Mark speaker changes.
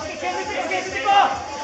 Speaker 1: 오케이 개미들 개미들 거.